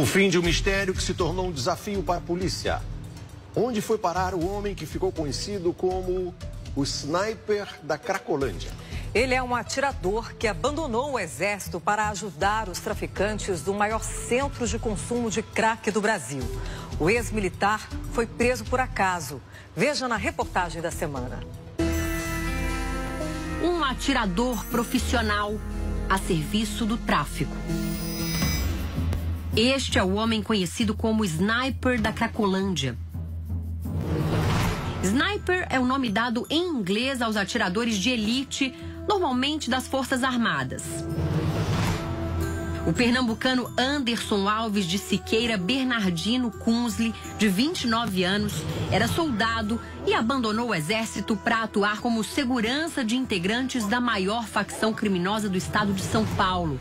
O fim de um mistério que se tornou um desafio para a polícia. Onde foi parar o homem que ficou conhecido como o sniper da Cracolândia? Ele é um atirador que abandonou o exército para ajudar os traficantes do maior centro de consumo de crack do Brasil. O ex-militar foi preso por acaso. Veja na reportagem da semana. Um atirador profissional a serviço do tráfico. Este é o homem conhecido como Sniper da Cracolândia. Sniper é o nome dado em inglês aos atiradores de elite, normalmente das Forças Armadas. O pernambucano Anderson Alves de Siqueira Bernardino Kunzli, de 29 anos, era soldado e abandonou o exército para atuar como segurança de integrantes da maior facção criminosa do estado de São Paulo.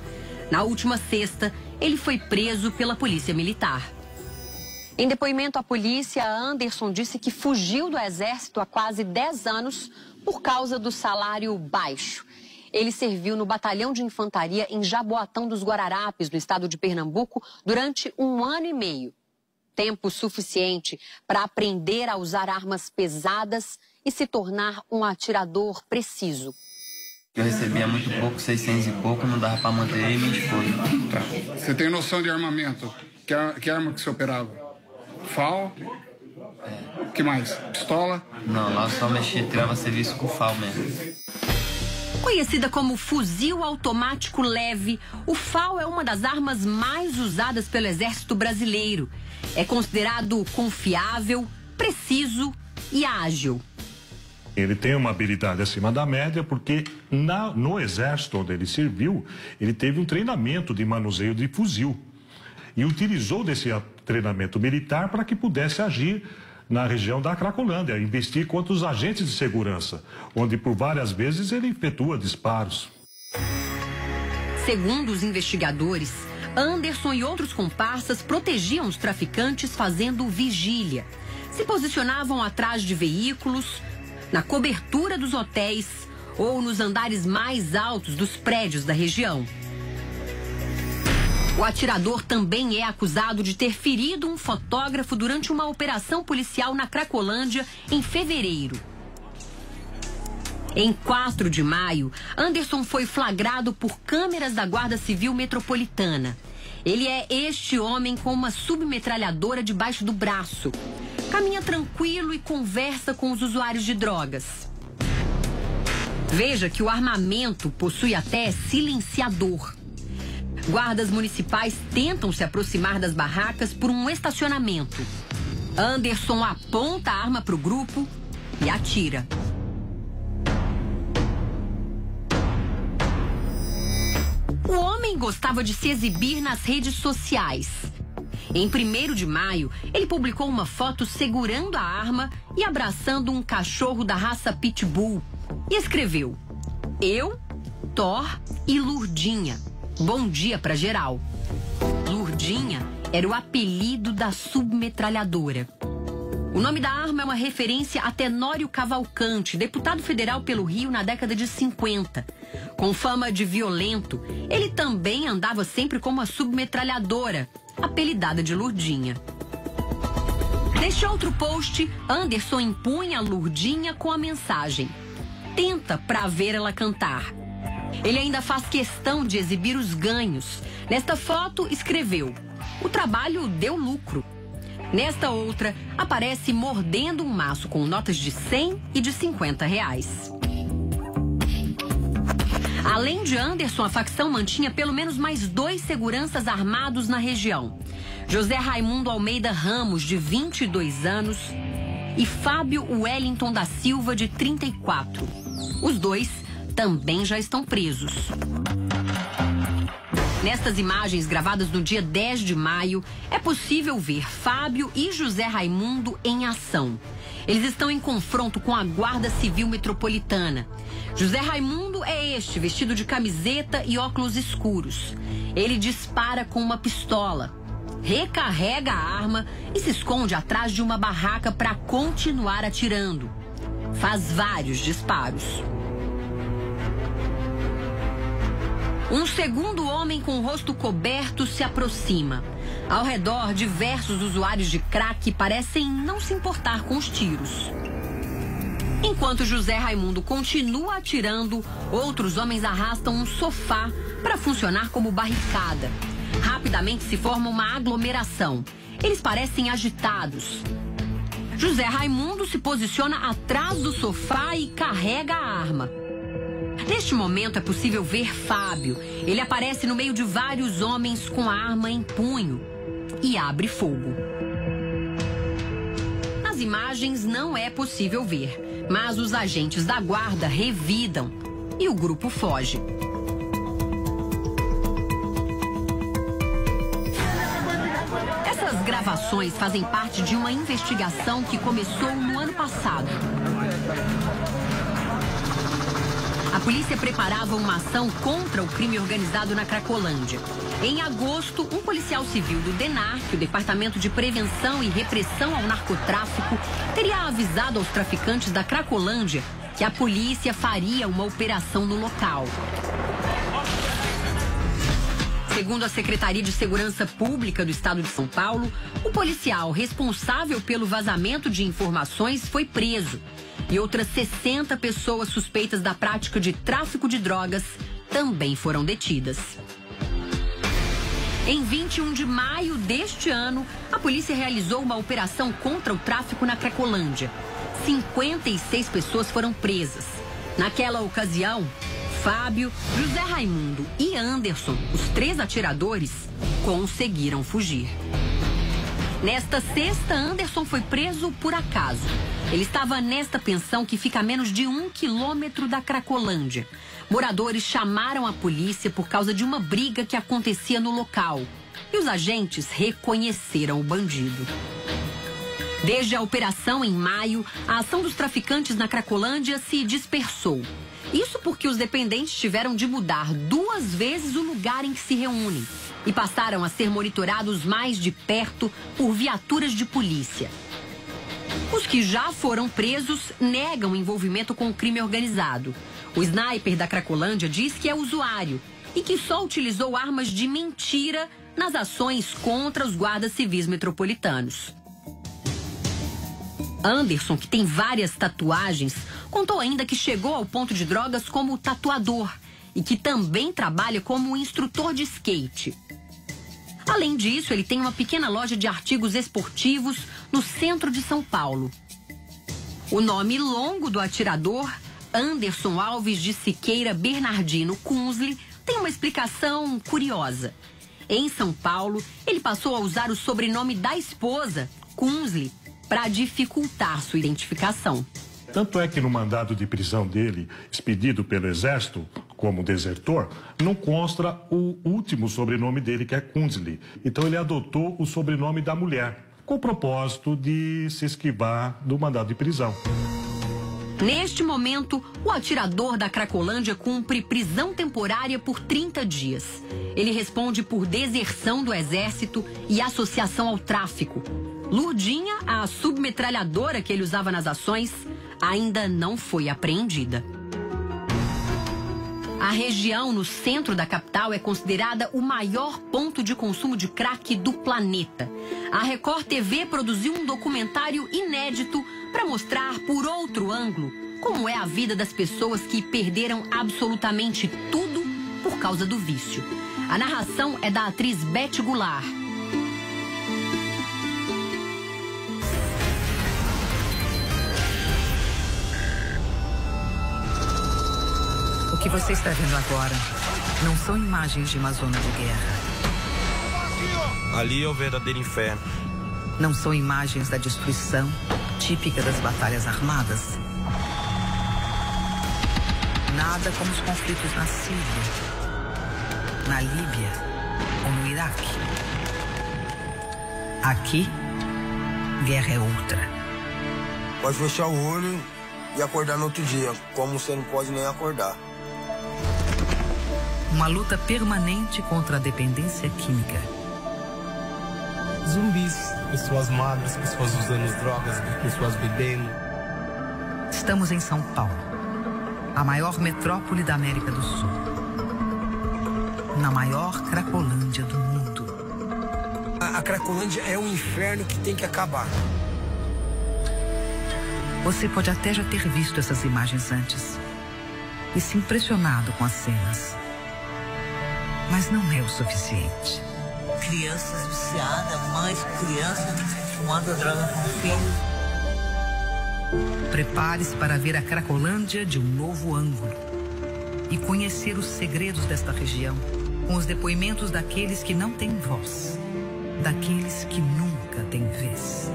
Na última sexta, ele foi preso pela Polícia Militar. Em depoimento à polícia, Anderson disse que fugiu do exército há quase 10 anos por causa do salário baixo. Ele serviu no batalhão de infantaria em Jaboatão dos Guararapes, no estado de Pernambuco, durante um ano e meio. Tempo suficiente para aprender a usar armas pesadas e se tornar um atirador preciso. Eu recebia muito pouco, 600 e pouco, não dava para manter e minha esposa. Você tem noção de armamento? Que, que arma que você operava? FAL. O que mais? Pistola? Não, lá só mexia, tirava serviço com FAL mesmo. Conhecida como fuzil automático leve, o FAL é uma das armas mais usadas pelo Exército Brasileiro. É considerado confiável, preciso e ágil. Ele tem uma habilidade acima da média porque na, no exército onde ele serviu, ele teve um treinamento de manuseio de fuzil e utilizou desse treinamento militar para que pudesse agir na região da Cracolândia, investir contra os agentes de segurança, onde por várias vezes ele efetua disparos. Segundo os investigadores, Anderson e outros comparsas protegiam os traficantes fazendo vigília. Se posicionavam atrás de veículos, na cobertura dos hotéis ou nos andares mais altos dos prédios da região. O atirador também é acusado de ter ferido um fotógrafo durante uma operação policial na Cracolândia em fevereiro. Em 4 de maio, Anderson foi flagrado por câmeras da Guarda Civil Metropolitana. Ele é este homem com uma submetralhadora debaixo do braço. Caminha tranquilo e conversa com os usuários de drogas. Veja que o armamento possui até silenciador. Guardas municipais tentam se aproximar das barracas por um estacionamento. Anderson aponta a arma para o grupo e atira. O homem gostava de se exibir nas redes sociais. Em 1 de maio, ele publicou uma foto segurando a arma e abraçando um cachorro da raça Pitbull. E escreveu: Eu, Thor e Lurdinha. Bom dia para geral. Lurdinha era o apelido da submetralhadora. O nome da arma é uma referência a Tenório Cavalcante, deputado federal pelo Rio na década de 50. Com fama de violento, ele também andava sempre com uma submetralhadora, apelidada de Lurdinha. Neste outro post, Anderson impunha a Lurdinha com a mensagem: Tenta pra ver ela cantar. Ele ainda faz questão de exibir os ganhos. Nesta foto, escreveu: O trabalho deu lucro. Nesta outra, aparece mordendo um maço com notas de 100 e de 50 reais. Além de Anderson, a facção mantinha pelo menos mais dois seguranças armados na região. José Raimundo Almeida Ramos, de 22 anos, e Fábio Wellington da Silva, de 34. Os dois também já estão presos. Nestas imagens gravadas no dia 10 de maio, é possível ver Fábio e José Raimundo em ação. Eles estão em confronto com a Guarda Civil Metropolitana. José Raimundo é este, vestido de camiseta e óculos escuros. Ele dispara com uma pistola, recarrega a arma e se esconde atrás de uma barraca para continuar atirando. Faz vários disparos. Um segundo homem com o rosto coberto se aproxima. Ao redor, diversos usuários de crack parecem não se importar com os tiros. Enquanto José Raimundo continua atirando, outros homens arrastam um sofá para funcionar como barricada. Rapidamente se forma uma aglomeração. Eles parecem agitados. José Raimundo se posiciona atrás do sofá e carrega a arma. Neste momento é possível ver Fábio. Ele aparece no meio de vários homens com arma em punho e abre fogo. Nas imagens não é possível ver, mas os agentes da guarda revidam e o grupo foge. Essas gravações fazem parte de uma investigação que começou no ano passado. A polícia preparava uma ação contra o crime organizado na Cracolândia. Em agosto, um policial civil do DENARC, o Departamento de Prevenção e Repressão ao Narcotráfico, teria avisado aos traficantes da Cracolândia que a polícia faria uma operação no local. Segundo a Secretaria de Segurança Pública do Estado de São Paulo, o policial responsável pelo vazamento de informações foi preso. E outras 60 pessoas suspeitas da prática de tráfico de drogas também foram detidas. Em 21 de maio deste ano, a polícia realizou uma operação contra o tráfico na Cracolândia. 56 pessoas foram presas. Naquela ocasião, Fábio, José Raimundo e Anderson, os três atiradores, conseguiram fugir. Nesta sexta, Anderson foi preso por acaso. Ele estava nesta pensão que fica a menos de um quilômetro da Cracolândia. Moradores chamaram a polícia por causa de uma briga que acontecia no local. E os agentes reconheceram o bandido. Desde a operação em maio, a ação dos traficantes na Cracolândia se dispersou. Isso porque os dependentes tiveram de mudar duas vezes o lugar em que se reúnem e passaram a ser monitorados mais de perto por viaturas de polícia. Os que já foram presos negam envolvimento com o crime organizado. O sniper da Cracolândia diz que é usuário e que só utilizou armas de mentira nas ações contra os guardas civis metropolitanos. Anderson, que tem várias tatuagens, contou ainda que chegou ao ponto de drogas como tatuador e que também trabalha como instrutor de skate. Além disso, ele tem uma pequena loja de artigos esportivos no centro de São Paulo. O nome longo do atirador, Anderson Alves de Siqueira Bernardino Kunzli, tem uma explicação curiosa. Em São Paulo, ele passou a usar o sobrenome da esposa, Kunzli, para dificultar sua identificação. Tanto é que no mandado de prisão dele, expedido pelo Exército como desertor, não consta o último sobrenome dele, que é Kunzli. Então ele adotou o sobrenome da mulher, com o propósito de se esquivar do mandado de prisão. Neste momento, o atirador da Cracolândia cumpre prisão temporária por 30 dias. Ele responde por deserção do exército e associação ao tráfico. Lurdinha, a submetralhadora que ele usava nas ações, ainda não foi apreendida. A região no centro da capital é considerada o maior ponto de consumo de crack do planeta. A Record TV produziu um documentário inédito para mostrar por outro ângulo como é a vida das pessoas que perderam absolutamente tudo por causa do vício. A narração é da atriz Beth Goulart. O que você está vendo agora não são imagens de uma zona de guerra. Ali é o verdadeiro inferno. Não são imagens da destruição típica das batalhas armadas. Nada como os conflitos na Síria, na Líbia ou no Iraque. Aqui, guerra é outra. Pode fechar o olho e acordar no outro dia, como você não pode nem acordar. Uma luta permanente contra a dependência química. Zumbis, pessoas magras, pessoas usando drogas, pessoas bebendo. Estamos em São Paulo, a maior metrópole da América do Sul. Na maior cracolândia do mundo. a Cracolândia é um inferno que tem que acabar. Você pode até já ter visto essas imagens antes e se impressionado com as cenas. Mas não é o suficiente. Crianças viciadas, mães com crianças fumando droga com filhos. Prepare-se para ver a Cracolândia de um novo ângulo e conhecer os segredos desta região com os depoimentos daqueles que não têm voz, daqueles que nunca têm vez.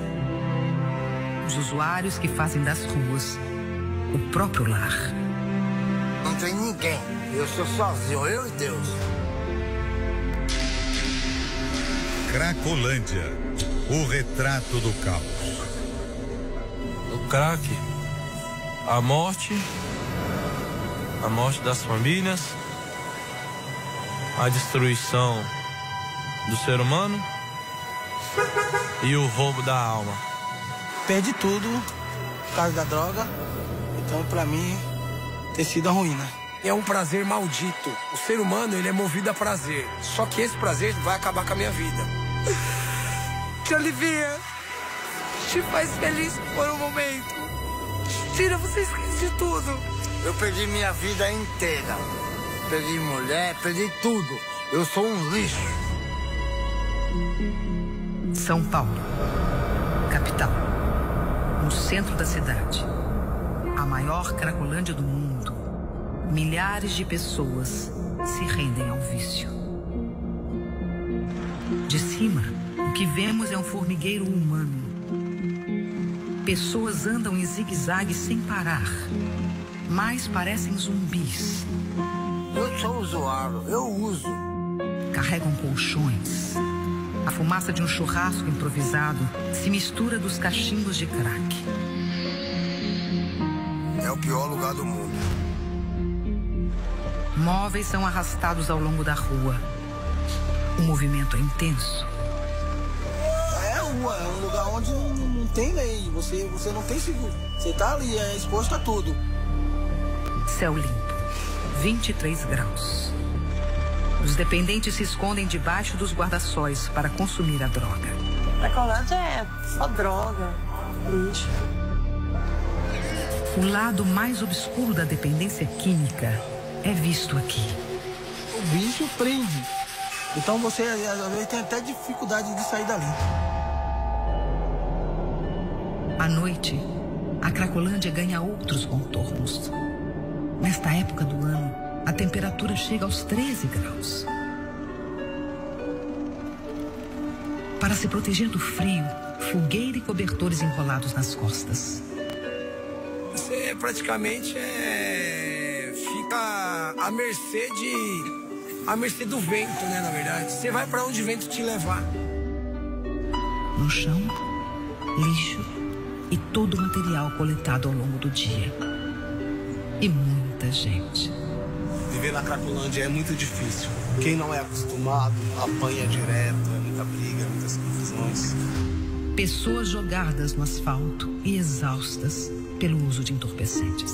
Os usuários que fazem das ruas o próprio lar. Não tem ninguém. Eu sou sozinho, eu e Deus. Cracolândia, o retrato do caos. O crack, a morte, a morte das famílias, a destruição do ser humano e o roubo da alma. Perde tudo por causa da droga. Então, pra mim, ter sido a ruína. É um prazer maldito. O ser humano, ele é movido a prazer. Só que esse prazer vai acabar com a minha vida. Te alivia. Te faz feliz por um momento. Tira você esquece de tudo. Eu perdi minha vida inteira. Perdi mulher, perdi tudo. Eu sou um lixo. São Paulo, capital, no centro da cidade, a maior cracolândia do mundo. Milhares de pessoas se rendem ao vício. De cima, o que vemos é um formigueiro humano. Pessoas andam em zigue-zague sem parar, mas parecem zumbis. Eu sou usuário, eu uso. Carregam colchões. A fumaça de um churrasco improvisado se mistura dos cachimbos de crack. É o pior lugar do mundo. Móveis são arrastados ao longo da rua. O movimento é intenso. É rua, é um lugar onde não tem lei. Você, você não tem seguro. Você tá ali, é exposto a tudo. Céu limpo, 23 graus. Os dependentes se escondem debaixo dos guarda-sóis para consumir a droga. Cracolândia é só droga, lixo. O lado mais obscuro da dependência química é visto aqui. O bicho prende. Então você às vezes tem até dificuldade de sair dali. À noite, a Cracolândia ganha outros contornos. Nesta época do ano, a temperatura chega aos 13 graus. Para se proteger do frio, fogueira e cobertores enrolados nas costas. Você praticamente é, fica à mercê de. À mercê do vento, né? Na verdade. Você vai para onde o vento te levar. No chão, lixo e todo o material coletado ao longo do dia. E muita gente. Viver na Cracolândia é muito difícil. Quem não é acostumado apanha direto, é muita briga, muitas confusões. Pessoas jogadas no asfalto e exaustas pelo uso de entorpecentes.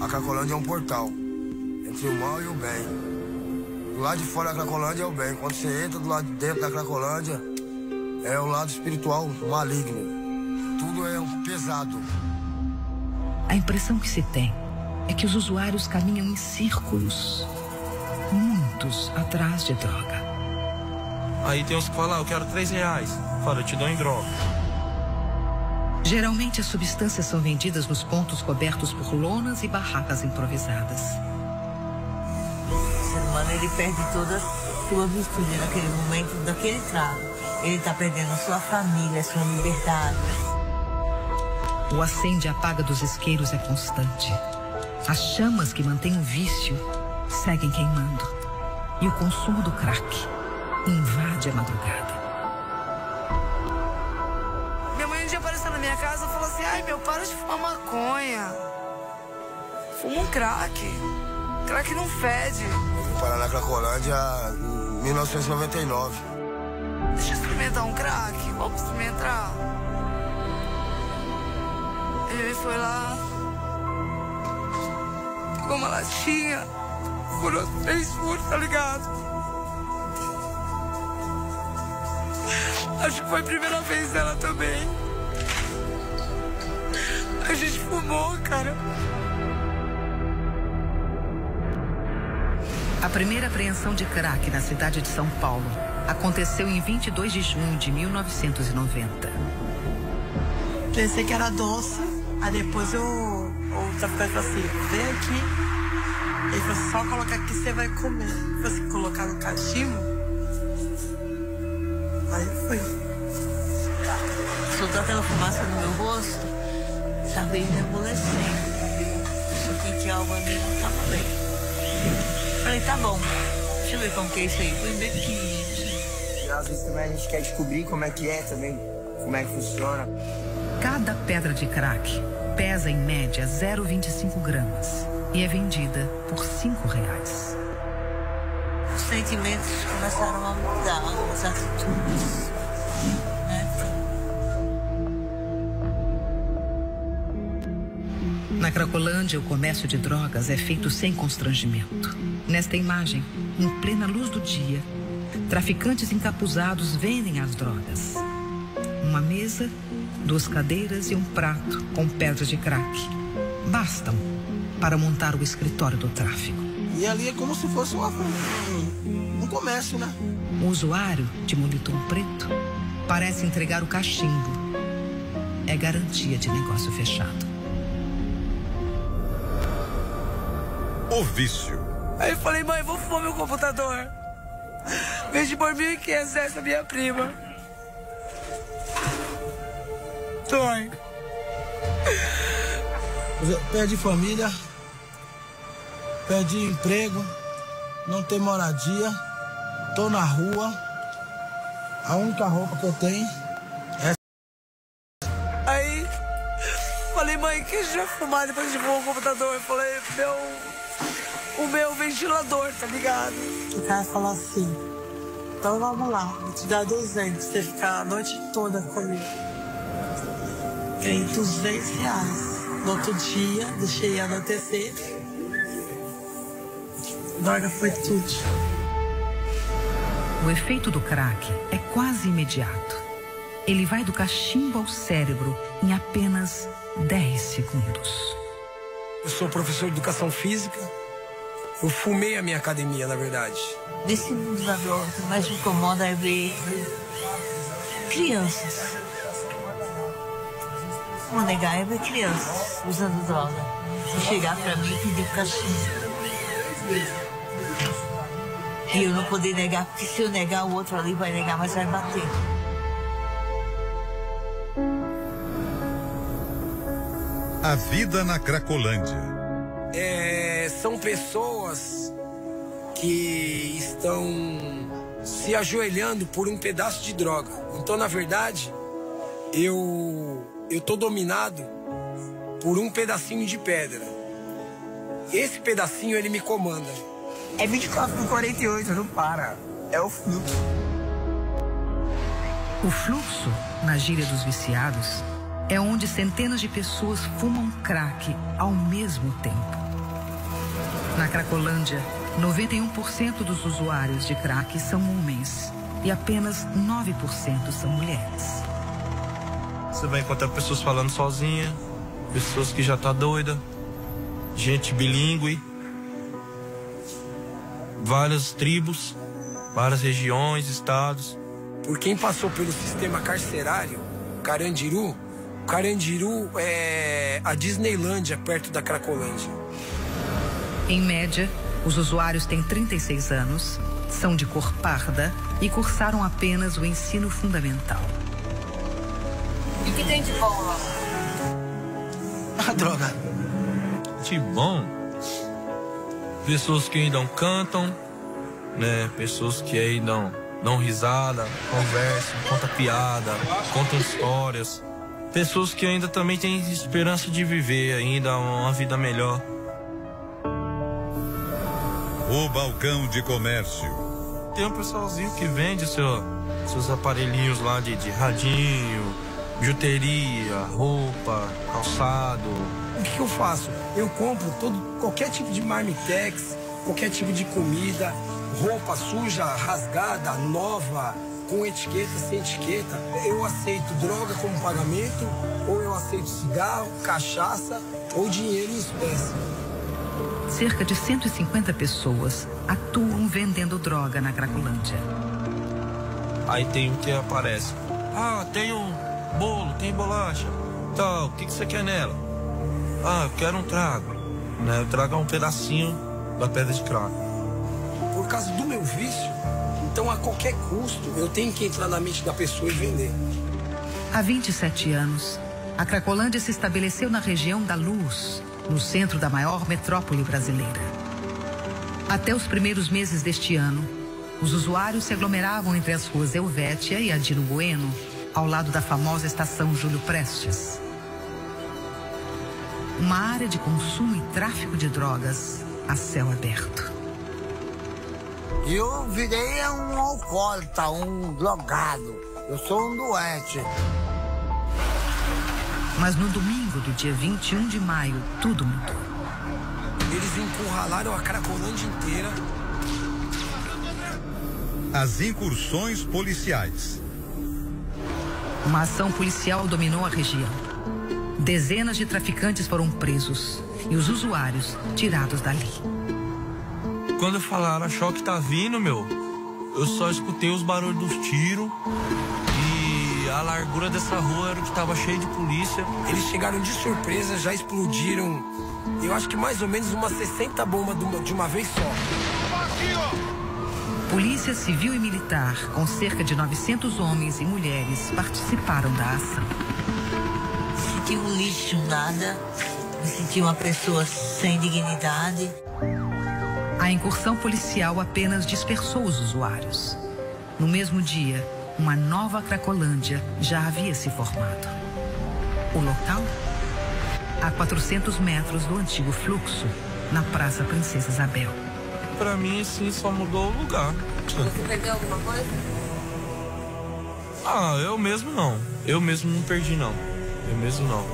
A Cracolândia é um portal entre o mal e o bem. Do lado de fora da Cracolândia é o bem. Quando você entra do lado de dentro da Cracolândia, é o lado espiritual maligno. Tudo é um pesado. A impressão que se tem é que os usuários caminham em círculos, muitos atrás de droga. Aí tem uns que falam, ah, eu quero três reais. Fala, eu te dou em droga. Geralmente as substâncias são vendidas nos pontos cobertos por lonas e barracas improvisadas. Ele perde toda a sua virtude naquele momento daquele trago. Ele está perdendo a sua família, a sua liberdade. O acende e apaga dos isqueiros é constante. As chamas que mantêm o vício seguem queimando. E o consumo do crack invade a madrugada. Minha mãe um dia apareceu na minha casa e falou assim: ai, meu, para de fumar maconha. Fuma um crack. Crack não fede. Na Cracolândia em 1999. Deixa eu experimentar um crack. Vamos experimentar. Ele foi lá. Pegou uma latinha. Furou três furos, tá ligado? Acho que foi a primeira vez dela também. A gente fumou, cara. Primeira apreensão de crack na cidade de São Paulo aconteceu em 22 de junho de 1990. Pensei que era doce, aí depois eu, o traficante falou assim, vem aqui. Ele falou, só colocar aqui você vai comer. Eu falei assim, colocar no cachimbo? Aí foi. Soltou aquela fumaça no meu rosto, já veio me amolecendo. Só que algo ali não tava bem. Falei, tá bom, deixa eu ver como que é isso aí. Foi bem pequenininho. Às vezes também a gente quer descobrir como é que é também, como é que funciona. Cada pedra de crack pesa em média 0,25 gramas e é vendida por 5 reais. Os sentimentos começaram a mudar, as atitudes. Cracolândia, o comércio de drogas é feito sem constrangimento. Nesta imagem, em plena luz do dia, traficantes encapuzados vendem as drogas. Uma mesa, duas cadeiras e um prato com pedras de crack bastam para montar o escritório do tráfico. E ali é como se fosse uma, um, um comércio, né? O usuário de moletom preto parece entregar o cachimbo. É garantia de negócio fechado. O vício. Aí eu falei, mãe, vou fumar meu computador. Vendi por 1.500 essa minha prima. Dói. Perde família, perdi emprego, não tem moradia, tô na rua. A única roupa que eu tenho é. Aí, falei, mãe, que já fumar depois de fumar o computador? Eu falei, meu. O meu ventilador, tá ligado? O cara falou assim: então vamos lá, vou te dar 200 pra você ficar a noite toda comigo. Ganhei 200 reais. No outro dia, deixei anoitecer. Droga foi tudo. O efeito do crack é quase imediato. Ele vai do cachimbo ao cérebro em apenas 10 segundos. Eu sou professor de educação física. Eu fumei a minha academia, na verdade. Nesse mundo da droga, o que mais me incomoda é ver crianças. Vou negar é ver crianças usando droga. E chegar pra mim e pedir cachimbo. E eu não poder negar, porque se eu negar, o outro ali vai negar, mas vai bater. A vida na Cracolândia. É, são pessoas que estão se ajoelhando por um pedaço de droga. Então, na verdade, eu eu tô dominado por um pedacinho de pedra. Esse pedacinho ele me comanda. É 24 por 48, não para. É o fluxo. O fluxo, na gíria dos viciados, é onde centenas de pessoas fumam crack ao mesmo tempo. Na Cracolândia, 91% dos usuários de crack são homens e apenas 9% são mulheres. Você vai encontrar pessoas falando sozinha, pessoas que já tá doida, gente bilíngue, várias tribos, várias regiões, estados. Por quem passou pelo sistema carcerário, Carandiru, Carandiru é a Disneylândia perto da Cracolândia. Em média, os usuários têm 36 anos, são de cor parda e cursaram apenas o ensino fundamental. E o que tem de bom lá? A droga. De bom. Pessoas que ainda cantam, né? Pessoas que ainda dão risada, conversam, contam piada, contam histórias. Pessoas que ainda também têm esperança de viver ainda uma vida melhor. O balcão de comércio. Tem um pessoalzinho que vende seu, seus aparelhinhos lá de, de radinho, bijuteria, roupa, calçado. O que, que eu faço? Eu compro todo, qualquer tipo de marmitex, qualquer tipo de comida, roupa suja, rasgada, nova, com etiqueta, sem etiqueta. Eu aceito droga como pagamento, ou eu aceito cigarro, cachaça ou dinheiro em espécie. Cerca de 150 pessoas atuam vendendo droga na Cracolândia. Aí tem um que aparece. Ah, tem um bolo, tem bolacha. Tal, o que, que você quer nela? Ah, eu quero um trago. Né? Eu trago um pedacinho da pedra de crack. Por causa do meu vício, então a qualquer custo eu tenho que entrar na mente da pessoa e vender. Há 27 anos, a Cracolândia se estabeleceu na região da Luz, no centro da maior metrópole brasileira. Até os primeiros meses deste ano, os usuários se aglomeravam entre as ruas Helvétia e Adino Bueno, ao lado da famosa estação Júlio Prestes. Uma área de consumo e tráfico de drogas a céu aberto. Eu virei um alcoólatra, um drogado. Eu sou um doente. Mas no domingo do dia 21 de maio, tudo mudou. Eles encurralaram a Cracolândia inteira. As incursões policiais. Uma ação policial dominou a região. Dezenas de traficantes foram presos e os usuários tirados dali. Quando falaram, a choque tá vindo, meu, eu só escutei os barulhos dos tiros a largura dessa rua era o que tava cheio de polícia. Eles chegaram de surpresa, já explodiram, eu acho que mais ou menos umas 60 bombas de uma, de uma vez só. Polícia Civil e Militar, com cerca de 900 homens e mulheres, participaram da ação. Senti um lixo, nada. Me senti uma pessoa sem dignidade. A incursão policial apenas dispersou os usuários. No mesmo dia, uma nova Cracolândia já havia se formado. O local? A 400 metros do antigo fluxo, na Praça Princesa Isabel. Pra mim, assim, só mudou o lugar. Você perdeu alguma coisa? Ah, eu mesmo não. Eu mesmo não perdi, não. Eu mesmo não.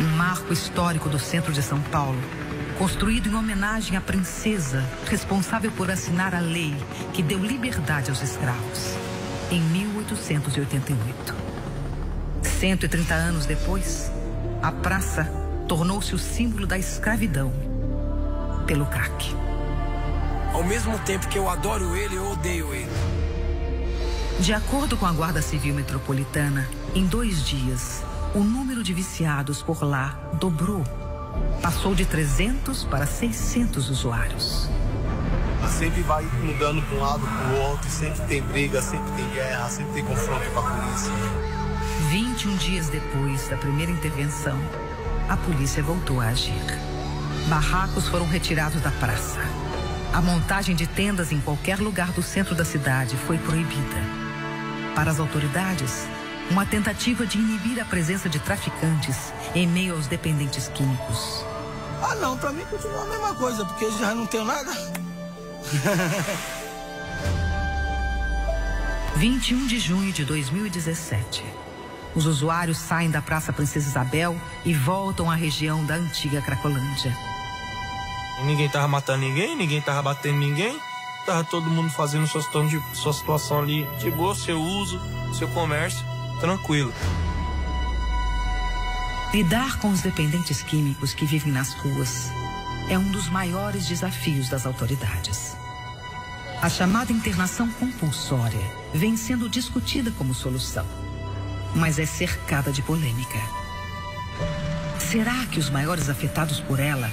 Um marco histórico do centro de São Paulo, construído em homenagem à princesa responsável por assinar a lei que deu liberdade aos escravos, em 1888. 130 anos depois, a praça tornou-se o símbolo da escravidão pelo crack. Ao mesmo tempo que eu adoro ele, eu odeio ele. De acordo com a Guarda Civil Metropolitana, em dois dias, o número de viciados por lá dobrou. Passou de 300 para 600 usuários. Sempre vai mudando para um lado para o outro, sempre tem briga, sempre tem guerra, sempre tem confronto com a polícia. 21 dias depois da primeira intervenção, a polícia voltou a agir. Barracos foram retirados da praça. A montagem de tendas em qualquer lugar do centro da cidade foi proibida. Para as autoridades, uma tentativa de inibir a presença de traficantes em meio aos dependentes químicos. Ah, não, pra mim continua a mesma coisa, porque já não tenho nada. 21 de junho de 2017. Os usuários saem da Praça Princesa Isabel e voltam à região da antiga Cracolândia. Ninguém tava matando ninguém, ninguém tava batendo ninguém. Tava todo mundo fazendo sua situação, de, sua situação ali de boa, seu uso, seu comércio, tranquilo. Lidar com os dependentes químicos que vivem nas ruas é um dos maiores desafios das autoridades. A chamada internação compulsória vem sendo discutida como solução, mas é cercada de polêmica. Será que os maiores afetados por ela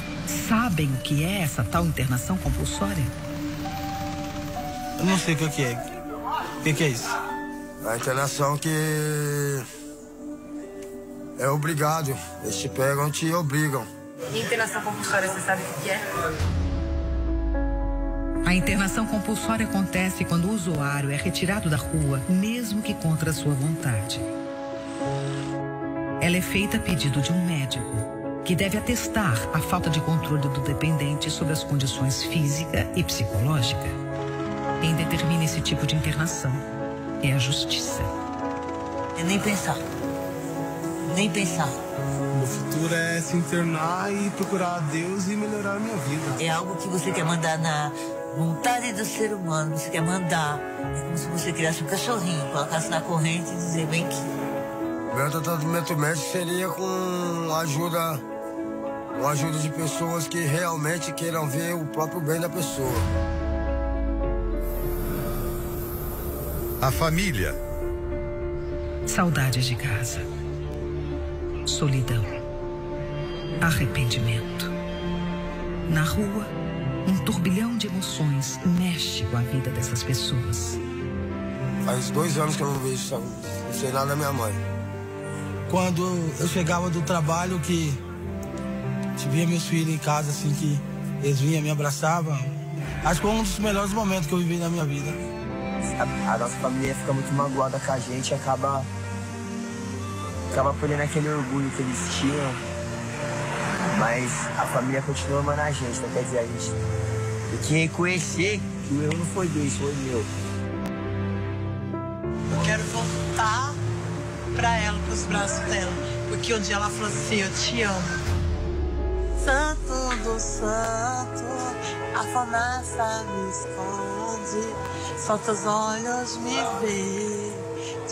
sabem o que é essa tal internação compulsória? Eu não sei o que é. O que, que é isso? A internação que é obrigado. Eles te pegam e te obrigam. Internação compulsória, você sabe o que é? A internação compulsória acontece quando o usuário é retirado da rua, mesmo que contra a sua vontade. Ela é feita a pedido de um médico, que deve atestar a falta de controle do dependente sobre as condições física e psicológica. Quem determina esse tipo de internação é a justiça. É nem pensar. Nem pensar. Meu futuro é se internar e procurar a Deus e melhorar a minha vida. É algo que você quer mandar na, Vontade do ser humano, você quer mandar. É como se você criasse um cachorrinho, colocasse na corrente e dizer, vem aqui. Meu tratamento médico seria com ajuda, com ajuda de pessoas que realmente queiram ver o próprio bem da pessoa. A família. Saudade de casa. Solidão. Arrependimento. Na rua, um turbilhão de emoções mexe com a vida dessas pessoas. Faz dois anos que eu não vejo, não sei nada da minha mãe. Quando eu chegava do trabalho, que via meus filhos em casa, assim, que eles vinham, me abraçavam. Acho que foi um dos melhores momentos que eu vivi na minha vida. A, a nossa família fica muito magoada com a gente acaba, acaba perdendo aquele orgulho que eles tinham. Mas a família continua amando a gente, então quer dizer, a gente tem que reconhecer que o erro não foi deles, foi meu. Eu quero voltar pra ela, pros braços dela. Porque um dia ela falou assim, eu te amo. Santo do santo, a fumaça me esconde. Só teus olhos me vê.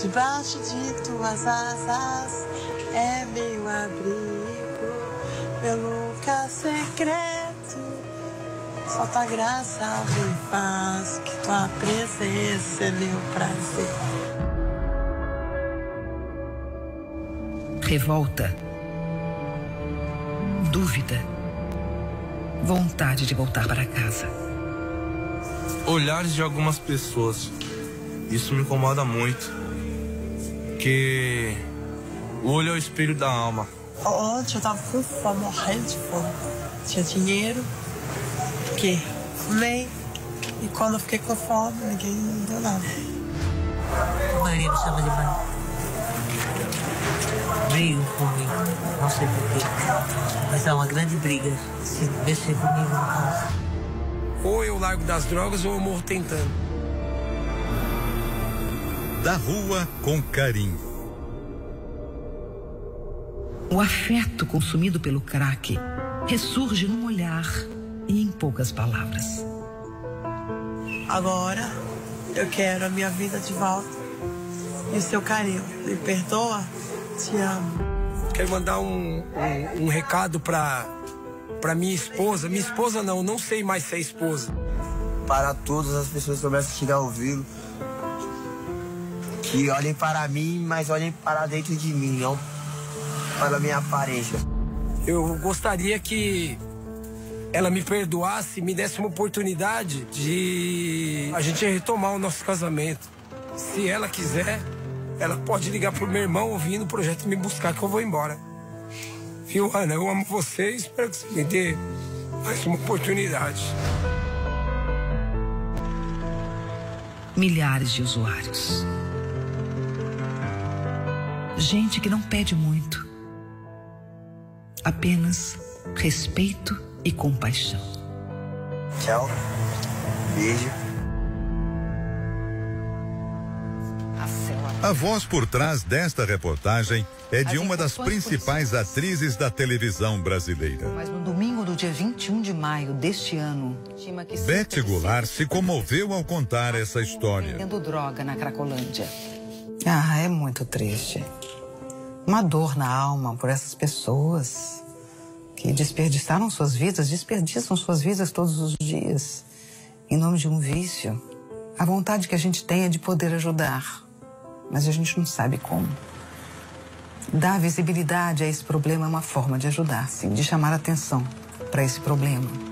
Debaixo de tuas asas é meu abrigo. Meu lugar secreto. Só tua graça me faz que tua presença é meu prazer. Revolta. Dúvida. Vontade de voltar para casa. Olhares de algumas pessoas. Isso me incomoda muito. Que o olho é o espelho da alma. Ontem eu tava com fome, morrendo de fome. Tinha dinheiro, porque fumei. E quando eu fiquei com fome, ninguém me deu nada. Maria me chama de mãe. Briga comigo, não sei porquê. Mas é uma grande briga se mexer comigo no caso. Ou eu largo das drogas ou eu morro tentando. Da rua com carinho. O afeto consumido pelo crack ressurge num olhar e em poucas palavras. Agora eu quero a minha vida de volta e o seu carinho. Me perdoa? Te amo. Quero mandar um, um, um recado pra, pra minha esposa. Minha esposa não, não sei mais se é esposa. Para todas as pessoas que eu me assistirem ao vivo, que olhem para mim, mas olhem para dentro de mim, não para a minha aparência. Eu gostaria que ela me perdoasse, me desse uma oportunidade de a gente retomar o nosso casamento. Se ela quiser, ela pode ligar pro meu irmão ouvindo o projeto e me buscar que eu vou embora. Viu, Ana? Eu amo você e espero que você me dê mais uma oportunidade. Milhares de usuários. Gente que não pede muito. Apenas respeito e compaixão. Tchau. Beijo. A voz por trás desta reportagem é de uma das principais atrizes da televisão brasileira. Mas no domingo do dia 21 de maio deste ano, Bete Goulart se comoveu ao contar essa história. vendendo droga na Cracolândia. Ah, é muito triste. Uma dor na alma por essas pessoas que desperdiçaram suas vidas, desperdiçam suas vidas todos os dias em nome de um vício. A vontade que a gente tem é de poder ajudar, mas a gente não sabe como. Dar visibilidade a esse problema é uma forma de ajudar, sim, de chamar atenção para esse problema.